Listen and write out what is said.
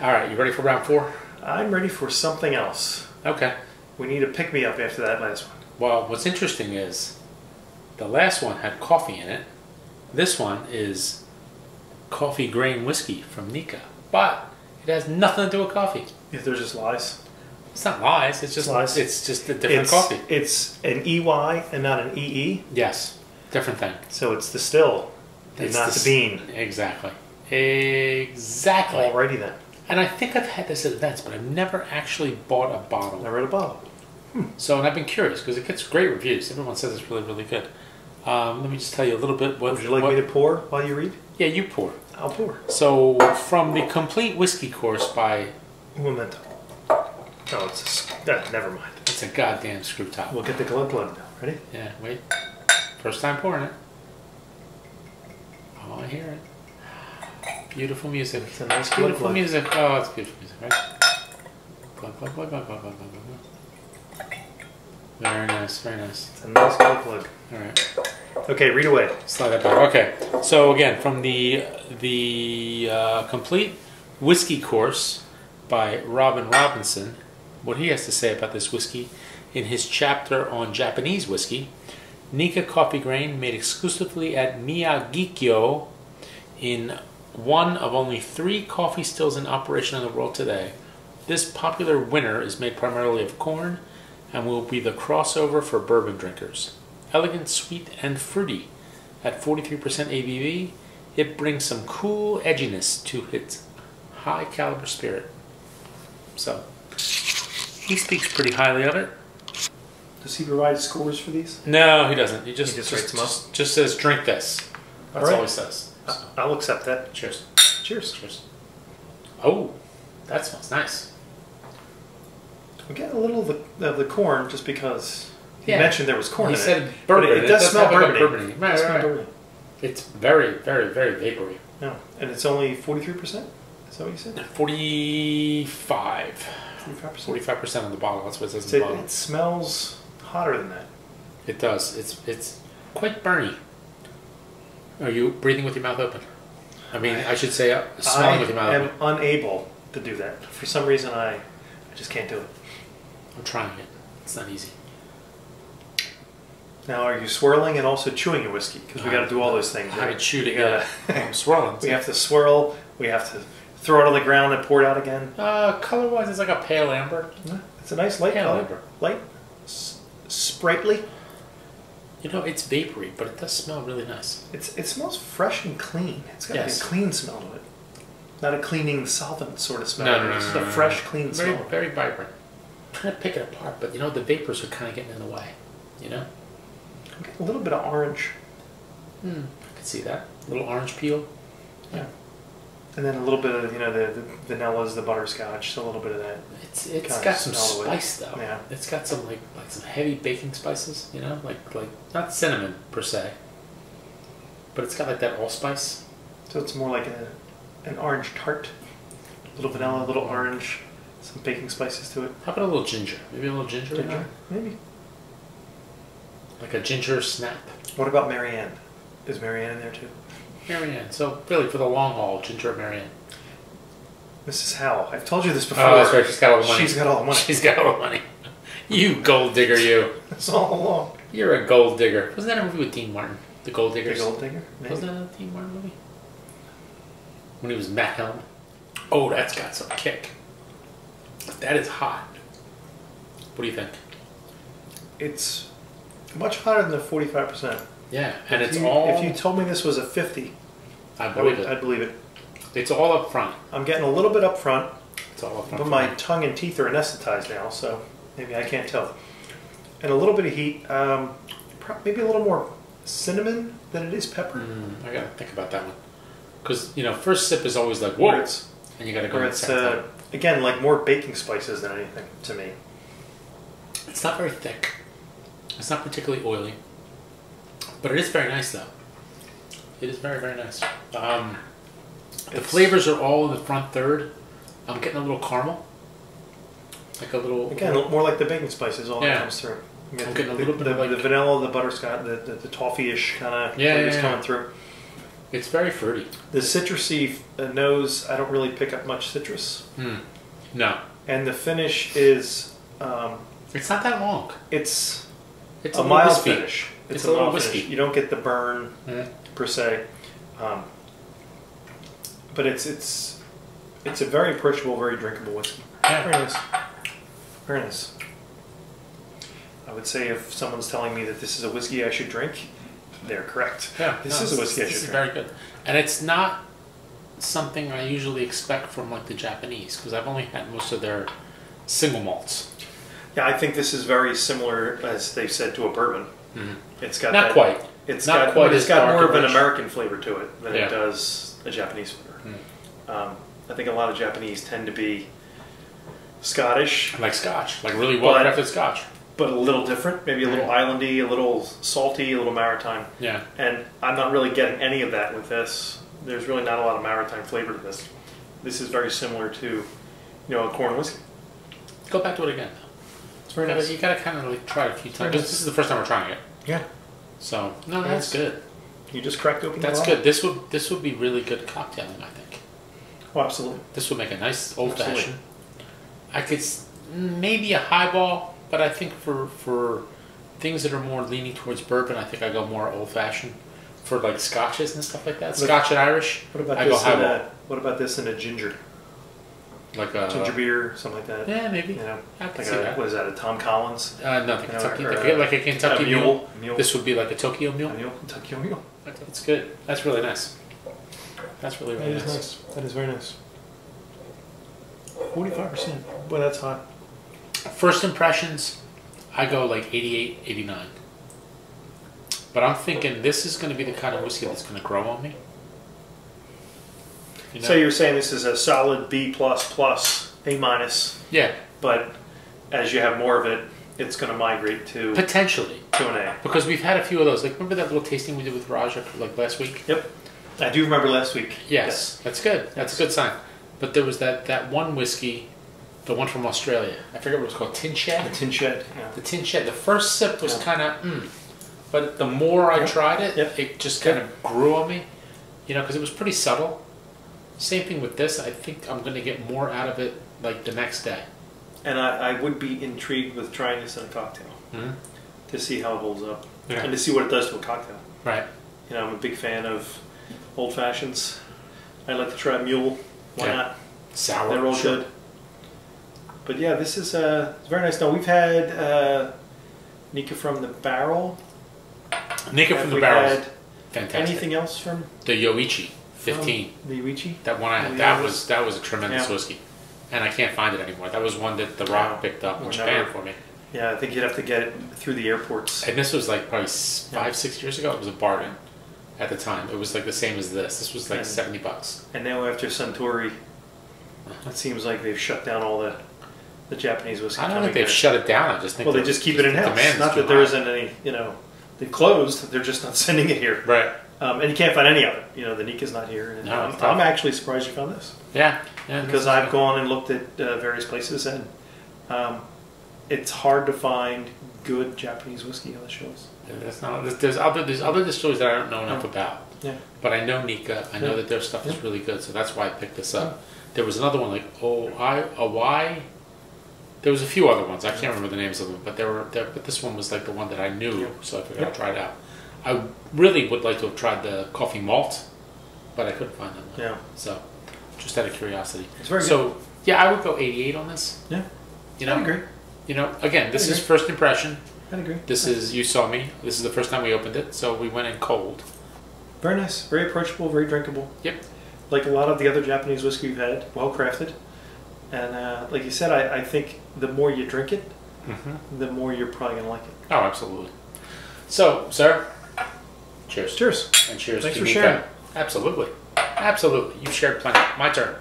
All right, you ready for round four? I'm ready for something else. Okay. We need a pick me up after that last one. Well, what's interesting is the last one had coffee in it. This one is Coffey grain whiskey from Nikka, but it has nothing to do with coffee. If there's just lies. It's not lies. It's just Lies. It's just a different it's, coffee. It's an EY and not an EE, Yes, different thing. so it's the still and It's not the, s- bean. Exactly. Exactly. Alrighty then. And I think I've had this at events, but I've never actually bought a bottle. I read a bottle. So, and I've been curious because it gets great reviews. Everyone says it's really, really good. Um, let me just tell you a little bit. What, Would you like what- me to pour while you read? Yeah, you pour. I'll pour. So, from the complete whiskey course by, Un momento. Oh, it's a, uh, never mind. it's a goddamn screw top. We'll get the glug glug now. Ready? Yeah, wait. First time pouring it. Oh, I hear it. Beautiful music. It's a nice Beautiful music. Oh, it's beautiful music, right? Very nice, very nice. It's a nice glug glug. All right. Okay, read away. Slide that back. Okay. So again, from the the uh, complete whiskey course by Robin Robinson, what he has to say about this whiskey in his chapter on Japanese whiskey, Nikka Coffey grain made exclusively at Miyagikyo in one of only three Coffey stills in operation in the world today. This popular winner is made primarily of corn and will be the crossover for bourbon drinkers. Elegant, sweet, and fruity. At 43% ABV, it brings some cool edginess to its high caliber spirit. So, he speaks pretty highly of it. Does he provide scores for these? No, he doesn't. He just, He just just, rates 'em up? just, just says, drink this. That's all, All right. he says. I- I'll accept that. Cheers. Cheers. Cheers. Oh, that smells nice. I'm getting a little of the, of the corn just because he Yeah. mentioned there was corn He in said it. bourbon. It, it does smell have like a bourbony. bourbony. It Right, does right, right. It's very, very, very vapory. Yeah. And it's only 43%? Is that what you said? 45. 45%? 45% on the bottle. That's what it says So in the it, bottle. it smells hotter than that. It does. It's it's quite burny. Are you breathing with your mouth open? I mean, I should say uh, smelling I with your mouth open. I am unable to do that. For some reason, I, I just can't do it. I'm trying it. It's not easy. Now, are you swirling and also chewing your whiskey? Because we got to do all those things. I haven't right? chewed it We yet. I'm swirling. we have to swirl. We have to throw it on the ground and pour it out again. Uh, color wise, it's like a pale amber. It's a nice light Pale color. amber. Light, s- sprightly. You know, it's vapory, but it does smell really nice. It's it smells fresh and clean. It's got Yes. a clean smell to it, not a cleaning solvent sort of smell. No, no, no, It's no, just a no, no. fresh, clean Very, smell. very vibrant. I'm trying to pick it apart, but you know, the vapors are kind of getting in the way. You know? I'm getting a little bit of orange. Hmm. I can see that. A little orange peel. Yeah. And then a little bit of you know the, the vanillas, the butterscotch, a little bit of that. It's it's got some spice though. Yeah. It's got some like like some heavy baking spices, you know, like like not cinnamon per se, but it's got like that allspice. So it's more like a an orange tart. A little vanilla, a little orange, some baking spices to it. How about a little ginger? Maybe a little ginger, Ginger, maybe. like a ginger snap. What about Marianne? Is Marianne in there too? Marianne. So really, for the long haul, ginger and Marianne. Mrs. Howe. I've told you this before. Oh, that's right. She's got all the money. She's got all the money. She's got all the money. You gold digger, you. That's all along. You're a gold digger. Wasn't that a movie with Dean Martin? The Gold Diggers. The Gold digger. Maybe. Wasn't that a Dean Martin movie? When he was Matt Helm. Oh, that's got some kick. That is hot. What do you think? It's much hotter than the forty-five percent. Yeah, and if it's you, all. If you told me this was a fifty, I I believe would, it. I'd believe it. It's all up front. I'm getting a little bit up front, It's all up front. but my me. tongue and teeth are anesthetized now, so maybe I can't tell. And a little bit of heat, um, maybe a little more cinnamon than it is pepper. Mm, I gotta think about that one. Because, you know, first sip is always like, whoa! And you gotta go or to the it's uh, again like more baking spices than anything to me. It's not very thick. It's not particularly oily. But it is very nice, though. It is very, very nice. Um, the flavors are all in the front third. I'm getting a little caramel. Like a little. Again, more like the baking spices all Yeah. that comes through. I'm the, getting a the- bit the, of, like- the vanilla, the butterscotch, the, the, the toffee-ish kind of Yeah, flavors yeah, yeah. coming through. It's very fruity. The citrusy uh, nose, I don't really pick up much citrus, Hmm. No, and the finish is um, it's not that long. it's It's a, little mild finish. It's, It's a, a little finish. You don't get the burn Mm. per se, um, but it's it's it's a very approachable, very drinkable whiskey. Yeah. Very nice. Very nice. I would say if someone's telling me that this is a whiskey I should drink, they're correct. Yeah, This no, is a whiskey I This should is drink. very good, and it's not something I usually expect from like the Japanese because I've only had most of their single malts. Yeah, I think this is very similar, as they said, to a bourbon. It's got Mm-hmm. Not that, quite. It's Not got, quite but it's as got more of an. American flavor to it than Yeah. It does a Japanese flavor. Um, I think a lot of Japanese tend to be Scottish, Like Scotch, like really well But- crafted Scotch. but a little different, maybe a little Mm. islandy, a little salty, a little maritime. Yeah, And I'm not really getting any of that with this. There's really not a lot of maritime flavor to this. This is very similar to, you know, a corn whiskey. go back to it again. It's You very gotta, nice. you gotta kind of like try it a few times. nice. This is the first time we're trying it, Yeah, so no, that's Nice. good. you just cracked open. That's bottle. good. This would this would be really good cocktailing. I think Oh, absolutely. this would make a nice old Absolutely. fashioned. I could maybe a highball, but I think for for things that are more leaning towards bourbon, I think I go more old fashioned. For like scotches and stuff like that, What- Scotch and Irish, What about I go this? In highball. a, what about this in a ginger, like a ginger beer, something like that? Yeah, maybe. You know, I can like see a, that. what is that? A Tom Collins? Uh, no, the You know, Kentucky, or, like, uh, like a Kentucky a mule. mule. mule. This would be like a Tokyo mule. a mule. Kentucky mule. That's good. That's really nice. That's really really is nice. nice. That is very nice. Forty-five percent. Boy, that's hot. First impressions, I go like 88, 89. But I'm thinking this is going to be the kind of whiskey that's going to grow on me. You know? So you're saying this is a solid B plus plus, A minus, yeah, but as you have more of it, it's going to migrate to potentially to an A. because we've had a few of those. Like remember that little tasting we did with Raja like last week? Yep. I do remember last week. Yes, that's good. That's a good sign. But there was that that one whiskey, the one from Australia. I forget what it was called. Tin The Shed. tin shed. Yeah. The tin shed. The first sip was Yeah. kind of, mm, but the more I Yep. tried it, Yep. it just kind of grew on me. You know, because it was pretty subtle. Same thing with this. I think I'm going to get more out of it like the next day. And I, I would be intrigued with trying this in a cocktail Mhm. to see how it holds up Yeah. and to see what it does to a cocktail. Right. You know, I'm a big fan of old fashions. I'd like to try a mule. Why Yeah. not? Sour. They're all sure. good. But yeah, this is uh, very nice. Now we've had uh, Nikka from the Barrel. Nikka Have from the barrel. Fantastic. Anything else from The Yoichi, 15. the Yoichi? That one I had. That was that was a tremendous Yeah. whiskey, and I can't find it anymore. That was one that the Rock picked up in Japan for me. Yeah, I think you'd have to get it through the airports. And this was like probably s- Yeah. five, six years ago. It was a bargain at the time. It was like the same as this. This was like And- seventy bucks. And now after Suntory, uh-huh. it seems like they've shut down all the the Japanese whiskey. I don't coming think they've shut it down. I just think Well, they that just keep it in the house. demand is Not too that there high. isn't any. You know, they've closed. They're just not sending it here. Right. Um, and you can't find any of it. You know, the Nikka's not here. And No, I'm. I'm actually surprised you found this Yeah. Yeah. because I've good. gone and looked at uh, various places and um, it's hard to find good Japanese whiskey on the shelves. Yeah, There's, not, there's, there's other there's other distilleries that I don't know enough Yeah. about. Yeah. But I know Nikka. I know Yeah. that their stuff is really good, so that's why I picked this up. There was another one like oh I a Y. There was a few other ones. I can't remember the names of them, but there were there. But this one was like the one that I knew, Yeah. so I figured Yeah. I'd try it out. I really would like to have tried the Coffey malt, but I couldn't find them. Yeah, So, just out of curiosity. it's very good. So yeah, I would go 88 on this. Yeah. You know, I agree. you know, again, this is first impression. I agree. This is you saw me. This is the first time we opened it, so we went in cold. Very nice. Very approachable. Very drinkable. Yep. Like a lot of the other Japanese whiskey we've had, well crafted. And uh, like you said, I, I think the more you drink it, Mm-hmm. the more you're probably gonna like it. Oh, absolutely. So, sir, cheers. Cheers. And cheers Thanks for Mika. sharing. Absolutely. Absolutely. You've shared plenty. My turn.